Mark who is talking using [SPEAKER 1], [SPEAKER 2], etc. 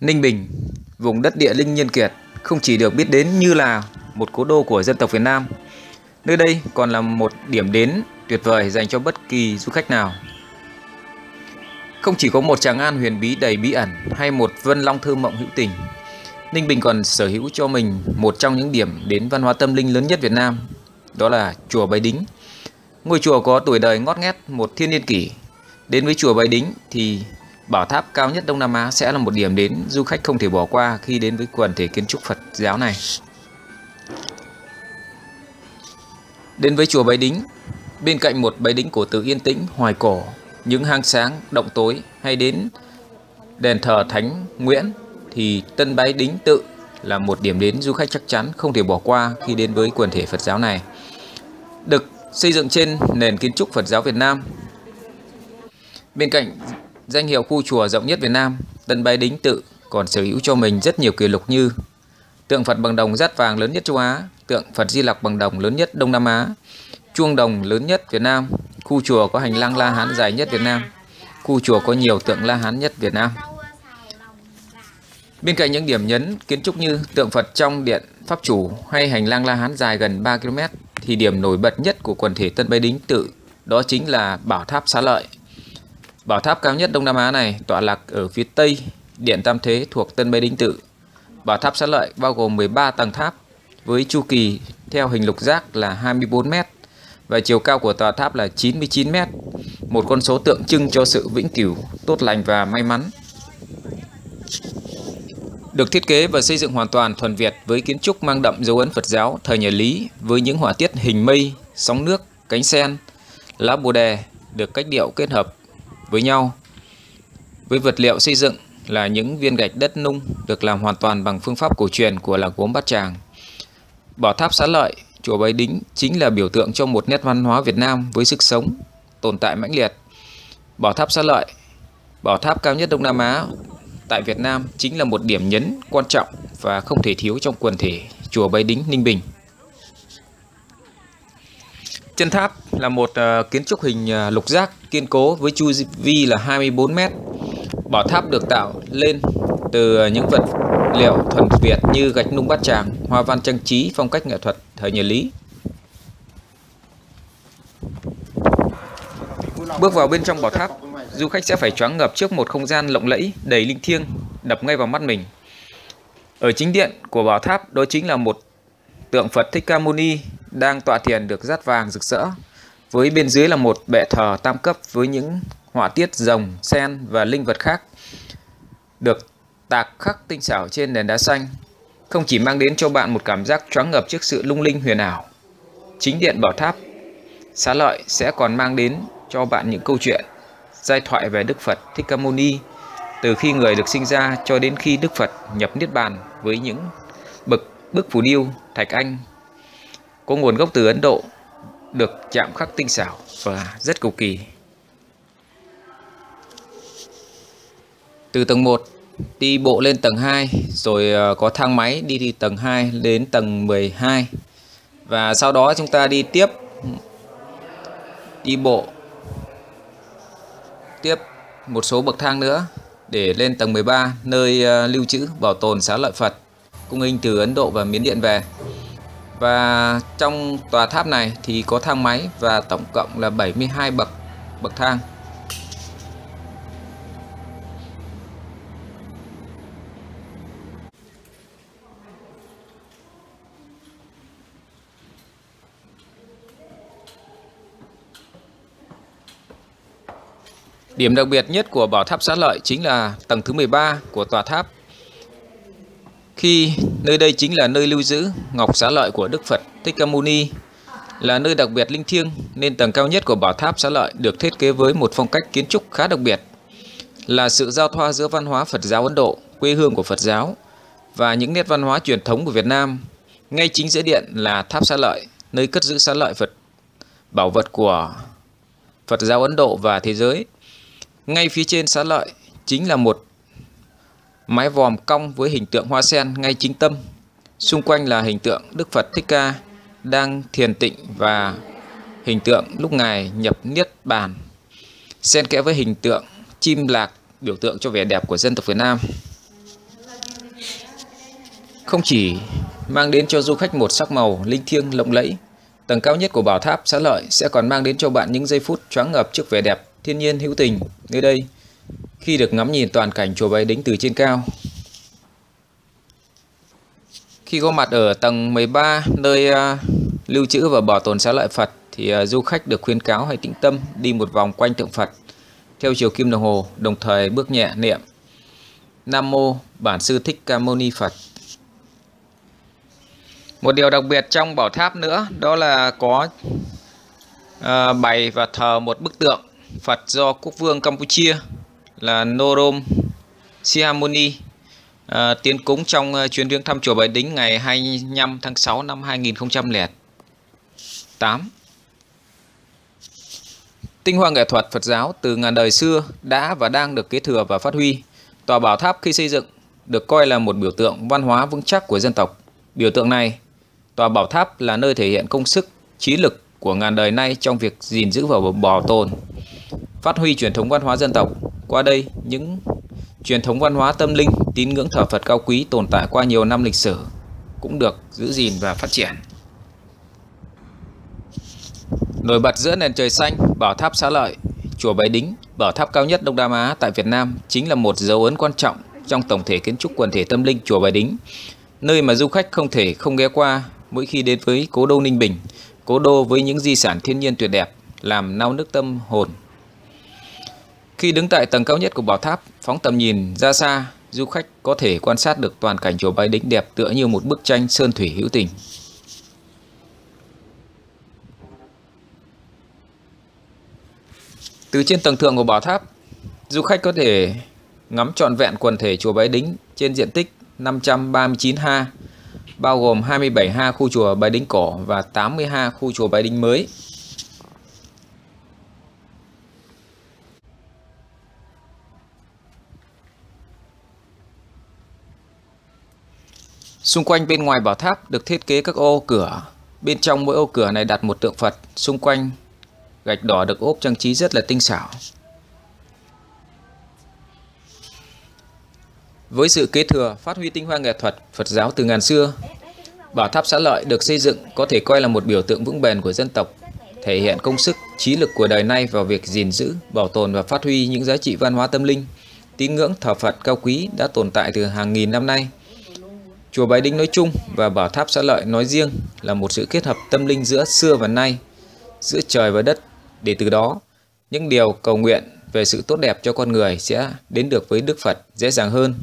[SPEAKER 1] Ninh Bình, vùng đất địa linh nhân kiệt, không chỉ được biết đến như là một cố đô của dân tộc Việt Nam. Nơi đây còn là một điểm đến tuyệt vời dành cho bất kỳ du khách nào. Không chỉ có một Tràng An huyền bí đầy bí ẩn hay một Vân Long thơ mộng hữu tình, Ninh Bình còn sở hữu cho mình một trong những điểm đến văn hóa tâm linh lớn nhất Việt Nam, đó là chùa Bái Đính. Ngôi chùa có tuổi đời ngót nghét một thiên niên kỷ. Đến với chùa Bái Đính thì bảo tháp cao nhất Đông Nam Á sẽ là một điểm đến du khách không thể bỏ qua khi đến với quần thể kiến trúc Phật giáo này. Đến với chùa Bái Đính, bên cạnh một bái đính cổ Tự yên tĩnh, hoài cổ, những hang sáng, động tối hay đến đền thờ Thánh Nguyễn thì Tân Bái Đính tự là một điểm đến du khách chắc chắn không thể bỏ qua khi đến với quần thể Phật giáo này. Được xây dựng trên nền kiến trúc Phật giáo Việt Nam. Bên cạnh danh hiệu khu chùa rộng nhất Việt Nam, Tân Bái Đính tự còn sở hữu cho mình rất nhiều kỷ lục như tượng Phật bằng đồng rát vàng lớn nhất châu Á, tượng Phật Di Lặc bằng đồng lớn nhất Đông Nam Á, chuông đồng lớn nhất Việt Nam, khu chùa có hành lang La Hán dài nhất Việt Nam, khu chùa có nhiều tượng La Hán nhất Việt Nam. Bên cạnh những điểm nhấn kiến trúc như tượng Phật trong điện Pháp Chủ hay hành lang La Hán dài gần 3 km thì điểm nổi bật nhất của quần thể Tân Bái Đính tự đó chính là Bảo Tháp Xá Lợi. Bảo tháp cao nhất Đông Nam Á này tọa lạc ở phía tây Điện Tam Thế thuộc Tân Bê Đinh tự. Bảo tháp Xá Lợi bao gồm 13 tầng tháp với chu kỳ theo hình lục giác là 24 m và chiều cao của tòa tháp là 99 m, một con số tượng trưng cho sự vĩnh cửu, tốt lành và may mắn được thiết kế và xây dựng hoàn toàn thuần Việt với kiến trúc mang đậm dấu ấn Phật giáo thời nhà Lý với những họa tiết hình mây, sóng nước, cánh sen, lá bồ đề được cách điệu kết hợp với nhau. Với vật liệu xây dựng là những viên gạch đất nung được làm hoàn toàn bằng phương pháp cổ truyền của làng gốm Bát Tràng. Bảo tháp xá lợi, chùa Bái Đính chính là biểu tượng cho một nét văn hóa Việt Nam với sức sống, tồn tại mãnh liệt. Bảo tháp xá lợi, bảo tháp cao nhất Đông Nam Á tại Việt Nam chính là một điểm nhấn quan trọng và không thể thiếu trong quần thể chùa Bái Đính Ninh Bình. Chân tháp là một uh, kiến trúc hình uh, lục giác kiên cố với chu vi là 24 m. Bảo tháp được tạo lên từ ờ, những vật liệu thuần Việt như gạch nung bát tràng, hoa văn trang trí phong cách nghệ thuật thời nhà Lý. Bước vào bên trong bảo tháp, du khách sẽ phải choáng ngập trước một không gian lộng lẫy, đầy linh thiêng, đập ngay vào mắt mình. Ở chính điện của bảo tháp đó chính là một tượng Phật Thích Ca Mâu Ni đang tọa thiền được dát vàng rực rỡ. Với bên dưới là một bệ thờ tam cấp với những họa tiết rồng, sen và linh vật khác được tạc khắc tinh xảo trên nền đá xanh không chỉ mang đến cho bạn một cảm giác choáng ngập trước sự lung linh huyền ảo. Chính điện bảo tháp xá lợi sẽ còn mang đến cho bạn những câu chuyện giai thoại về Đức Phật Thích Ca Mâu Ni từ khi người được sinh ra cho đến khi Đức Phật nhập Niết Bàn với những bậc bức phù điêu, thạch anh có nguồn gốc từ Ấn Độ, được chạm khắc tinh xảo và rất cầu kỳ. Từ tầng 1 đi bộ lên tầng 2 rồi ờ, có thang máy đi từ tầng 2 đến tầng 12 và sau đó chúng ta đi tiếp, đi bộ, tiếp một số bậc thang nữa để lên tầng 13 nơi ờ, lưu trữ bảo tồn xá lợi Phật, cung hình từ Ấn Độ và Miến Điện về. Và trong tòa tháp này thì có thang máy và tổng cộng là 72 bậc bậc thang. Điểm đặc biệt nhất của bảo tháp xá lợi chính là tầng thứ 13 của tòa tháp. Khi nơi đây chính là nơi lưu giữ ngọc xá lợi của Đức Phật Thích Ca Mâu Ni, là nơi đặc biệt linh thiêng nên tầng cao nhất của bảo tháp xá lợi được thiết kế với một phong cách kiến trúc khá đặc biệt, là sự giao thoa giữa văn hóa Phật giáo Ấn Độ, quê hương của Phật giáo và những nét văn hóa truyền thống của Việt Nam. Ngay chính giữa điện là tháp xá lợi, nơi cất giữ xá lợi Phật bảo vật của Phật giáo Ấn Độ và thế giới. Ngay phía trên xá lợi chính là một mái vòm cong với hình tượng hoa sen ngay chính tâm. Xung quanh là hình tượng Đức Phật Thích Ca đang thiền tịnh và hình tượng lúc Ngài nhập Niết Bàn. Xen kẽ với hình tượng chim lạc biểu tượng cho vẻ đẹp của dân tộc Việt Nam. không chỉ mang đến cho du khách một sắc màu linh thiêng lộng lẫy, tầng cao nhất của bảo tháp xá lợi sẽ còn mang đến cho bạn những giây phút choáng ngợp trước vẻ đẹp thiên nhiên hữu tình nơi đây khi được ngắm nhìn toàn cảnh chùa Bái Đính từ trên cao. Khi có mặt ở tầng 13 nơi uh, lưu trữ và bảo tồn xá lợi Phật thì uh, du khách được khuyên cáo hãy tĩnh tâm đi một vòng quanh tượng Phật theo chiều kim đồng hồ, đồng thời bước nhẹ niệm Nam mô Bản sư Thích Ca Mâu Ni Phật. Một điều đặc biệt trong bảo tháp nữa đó là có uh, bày và thờ một bức tượng Phật do quốc vương Campuchia là Norom Sihamoni à, tiến cúng trong à, chuyến viếng thăm chùa Bái Đính ngày 25 tháng 6 năm 2008. Tinh hoa nghệ thuật Phật giáo từ ngàn đời xưa đã và đang được kế thừa và phát huy. Tòa bảo tháp khi xây dựng được coi là một biểu tượng văn hóa vững chắc của dân tộc. Biểu tượng này, tòa bảo tháp là nơi thể hiện công sức, trí lực của ngàn đời nay trong việc gìn giữ và bảo tồn, phát huy truyền thống văn hóa dân tộc. Qua đây, những truyền thống văn hóa tâm linh, tín ngưỡng thờ Phật cao quý tồn tại qua nhiều năm lịch sử cũng được giữ gìn và phát triển. Nổi bật giữa nền trời xanh, bảo tháp xá lợi, chùa Bái Đính, bảo tháp cao nhất Đông Nam Á tại Việt Nam chính là một dấu ấn quan trọng trong tổng thể kiến trúc quần thể tâm linh chùa Bái Đính, nơi mà du khách không thể không ghé qua mỗi khi đến với cố đô Ninh Bình, cố đô với những di sản thiên nhiên tuyệt đẹp làm nao nước tâm hồn. Khi đứng tại tầng cao nhất của bảo tháp, phóng tầm nhìn ra xa, du khách có thể quan sát được toàn cảnh chùa Bái Đính đẹp tựa như một bức tranh sơn thủy hữu tình. Từ trên tầng thượng của bảo tháp, du khách có thể ngắm trọn vẹn quần thể chùa Bái Đính trên diện tích 539 ha, bao gồm 27 ha khu chùa Bái Đính cổ và 80 ha khu chùa Bái Đính mới. Xung quanh bên ngoài bảo tháp được thiết kế các ô cửa. Bên trong mỗi ô cửa này đặt một tượng Phật, xung quanh gạch đỏ được ốp trang trí rất là tinh xảo. Với sự kế thừa, phát huy tinh hoa nghệ thuật Phật giáo từ ngàn xưa, Bảo tháp xã lợi được xây dựng có thể coi là một biểu tượng vững bền của dân tộc, thể hiện công sức, trí lực của đời nay vào việc gìn giữ, bảo tồn và phát huy những giá trị văn hóa tâm linh, tín ngưỡng thờ Phật cao quý đã tồn tại từ hàng nghìn năm nay. Chùa Bái Đính nói chung và Bảo Tháp xã lợi nói riêng là một sự kết hợp tâm linh giữa xưa và nay, giữa trời và đất, để từ đó những điều cầu nguyện về sự tốt đẹp cho con người sẽ đến được với Đức Phật dễ dàng hơn.